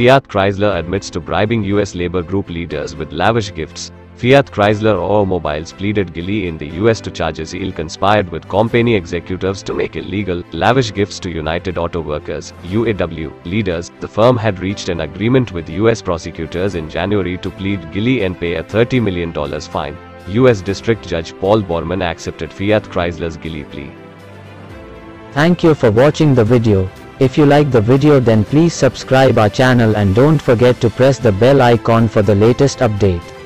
Fiat Chrysler admits to bribing US labor group leaders with lavish gifts. Fiat Chrysler Automobiles pleaded guilty in the US to charges it conspired with company executives to make illegal, lavish gifts to United Auto Workers, UAW, leaders. The firm had reached an agreement with US prosecutors in January to plead guilty and pay a $30 million fine. US District Judge Paul Borman accepted Fiat Chrysler's guilty plea. Thank you for watching the video. If you like the video then please subscribe our channel and don't forget to press the bell icon for the latest update.